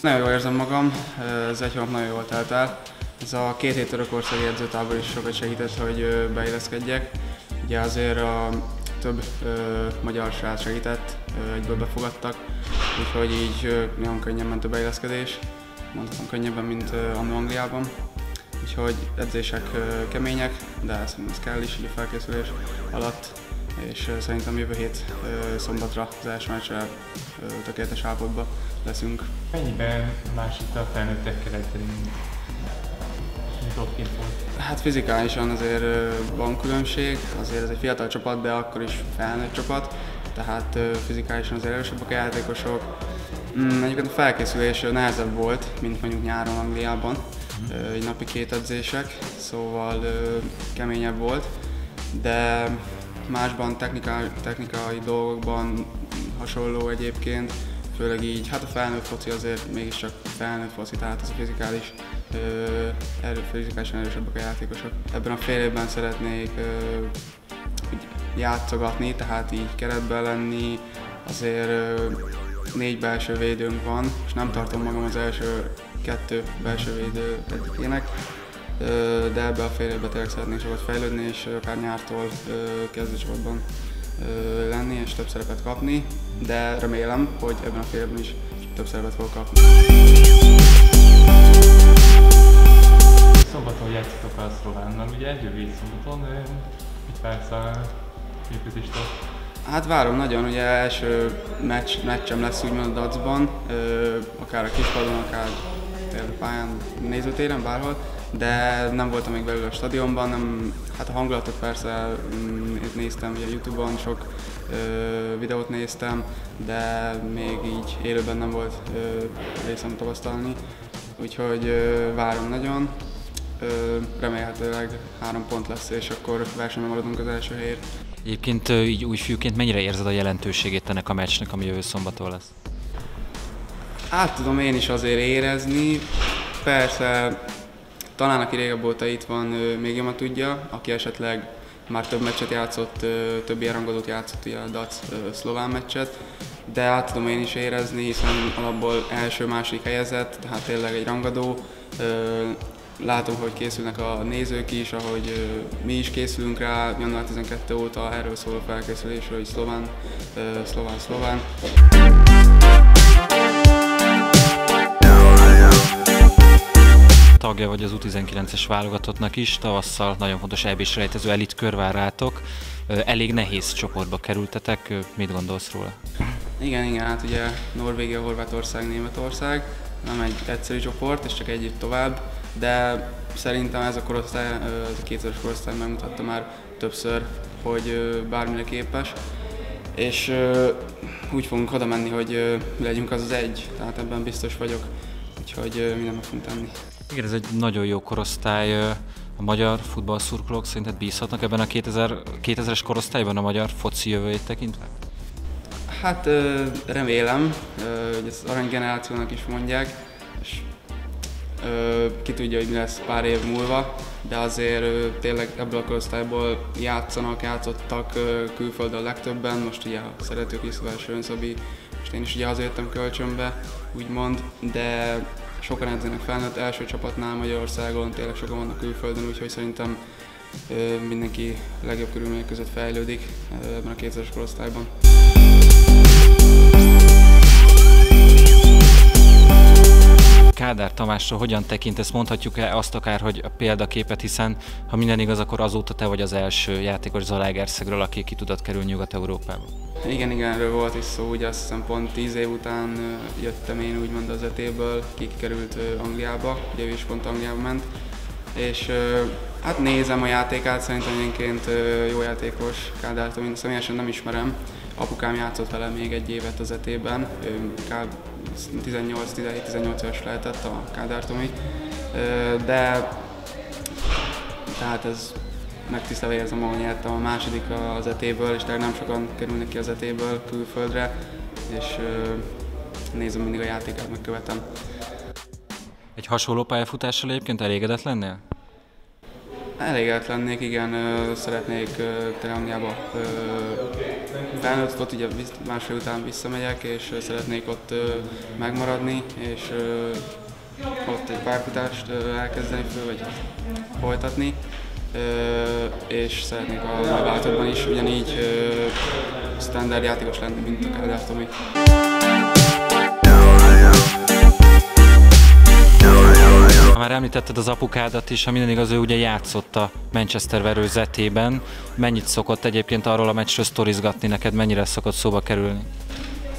Nagyon jól érzem magam, ez egy hónap nagyon jól telt el. Ez a két hét törökországi edzőtábor is sokat segített, hogy beilleszkedjek. Ugye azért a több ö, magyar srác segített, ö, egyből befogadtak, úgyhogy így ö, nagyon könnyen ment a beilleszkedés, mondhatom könnyebben, mint annó Angliában. Úgyhogy edzések ö, kemények, de ez, ez kell is a felkészülés alatt, és szerintem jövő hét szombatra az első meccsre tökéletes állapotban leszünk. Mennyiben más itt a felnőttekkel edzeni? Hát fizikálisan azért van különbség, azért ez egy fiatal csapat, de akkor is felnőtt csapat, tehát fizikálisan azért erősebbek a játékosok. Mm, egyébként a felkészülés nehezebb volt, mint mondjuk nyáron Angliában, mm. egy napi két edzések, szóval keményebb volt, de másban technikai, technikai dolgokban hasonló egyébként, főleg így, hát a felnőtt foci azért mégiscsak felnőtt foci, tehát ez a fizikális, erő, fizikálisan erősebbek a játékosok. Ebben a fél évben szeretnék ö, játszogatni, tehát így keretben lenni, azért ö, négy belső védőnk van, és nem tartom magam az első kettő belső védő egyikének, de ebbe a fél évben tényleg szeretnék sokat fejlődni, és akár nyártól kezdőcsapatban lenni és több szerepet kapni, de remélem, hogy ebben a félben is több szerepet fogok kapni. Szombaton játszatok a Szlovánnal, ugye? Jövő szombaton. Mit vársz a működéstől? Hát várom nagyon, ugye első meccs, meccsem lesz úgymond a Dacban, akár a kispadon, akár pályán, nézőtéren, bárhol de nem voltam még belül a stadionban, nem, hát a hangulatot persze mm, néztem ugye Youtube-on, sok ö, videót néztem, de még így élőben nem volt ö, részem tapasztalni, úgyhogy ö, várom nagyon. Ö, remélhetőleg három pont lesz, és akkor versenyben maradunk az első helyért. Egyébként így új fiúként mennyire érzed a jelentőségét ennek a meccsnek, ami jövő szombaton lesz? Hát tudom én is azért érezni. Persze talán aki régebb óta itt van, még jobban tudja, aki esetleg már több meccset játszott, több ilyen rangadót játszott, ugye a DAC szlován meccset, de át tudom én is érezni, hiszen alapból első-második helyezett, tehát tényleg egy rangadó. Látom, hogy készülnek a nézők is, ahogy mi is készülünk rá, január 12 óta erről szól a felkészülésről, hogy szlován, szlován, szlován. Tagja vagy az U19-es válogatottnak is, tavasszal nagyon fontos EB-s rejtező elit kör vár rátok. Elég nehéz csoportba kerültetek, mit gondolsz róla? Igen, igen, hát ugye Norvégia, Horvátország, Németország, nem egy egyszerű csoport, és csak együtt tovább, de szerintem ez a korosztály, ez a kétszeres korosztály megmutatta már többször, hogy bármire képes, és úgy fogunk oda menni, hogy legyünk az az egy, tehát ebben biztos vagyok, úgyhogy mindent meg fogunk tenni. Igen, ez egy nagyon jó korosztály. A magyar futballszurkolók szerinted bízhatnak ebben a 2000, 2000-es korosztályban a magyar foci jövőjét tekintve? Hát remélem, hogy ezt aranygenerációnak is mondják, és ki tudja, hogy mi lesz pár év múlva, de azért tényleg ebből a korosztályból játszanak, játszottak külföldön a legtöbben, most ugye a szeretők is, Sönszabi, most én is ugye hazajöttem kölcsönbe, úgymond, de sokan edzenek felnőtt első csapatnál Magyarországon, tényleg sokan vannak külföldön, úgyhogy szerintem mindenki legjobb körülmények között fejlődik ebben a 2000-es korosztályban. Kádár Tamásra hogyan tekintesz? Mondhatjuk-e azt akár, hogy a példaképet, hiszen ha minden igaz, akkor azóta te vagy az első játékos Zalaegerszegről, aki ki tudott kerülni Nyugat-Európába. Igen, igen, erről volt is szó, ugye azt hiszem pont tíz év után jöttem én úgymond az etéből, kikerült Angliába, ugye ő is pont Angliába ment, és hát nézem a játékát, szerintem egyébként jó játékos, Kádár Tomi, személyesen nem ismerem, apukám játszott vele még egy évet az etében, 18-17-18 éves lehetett a Kádár Tomi, de tehát ez megtisztelve érzem, ahol nyertem a második az etéből, és nem sokan kerülnek ki az etéből külföldre, és nézem mindig a játékát, megkövetem. Egy hasonló pályafutással egyébként elégedett lennél? Elégedett lennék, igen, szeretnék te Angliába felnőtt volt, ugye másfél után visszamegyek, és szeretnék ott megmaradni, és ott egy párfutást elkezdeni föl, vagy folytatni. És szeretnék a váltóban is ugyanígy standard játékos lenni, mint a Kádár Tomi. Már említetted az apukádat is, ha minden igaz, ő ugye játszott a Manchester verőzetében. Mennyit szokott egyébként arról a meccsről sztorizgatni neked, mennyire szokott szóba kerülni?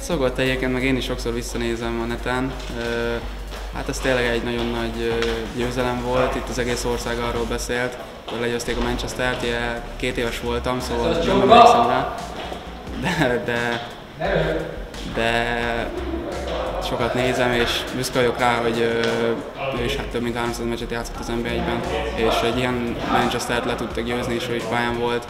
Szokott egyébként, meg én is sokszor visszanézem a neten. Hát ez tényleg egy nagyon nagy győzelem volt, itt az egész ország arról beszélt, hogy legyőzték a Manchester-t, két éves voltam, szóval nem emlékszem rá, de, de, de sokat nézem, és büszke vagyok rá, hogy ő is hát több mint 300 meccset játszott az NBA-ben, és egy ilyen Manchester-t le tudta győzni, és ő is pályán volt.